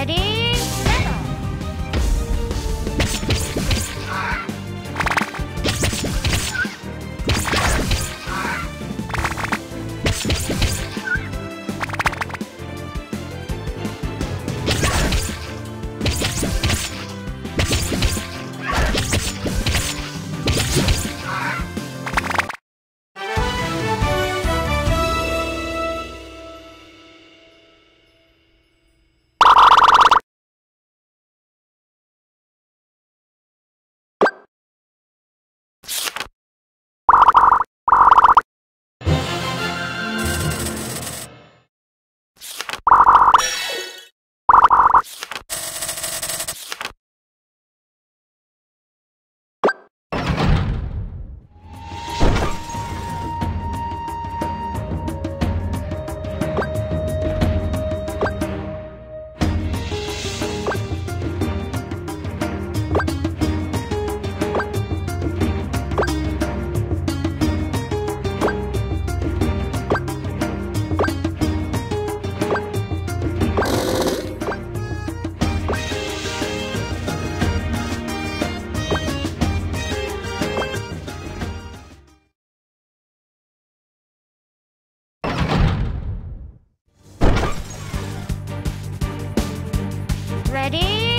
Ready? Ready?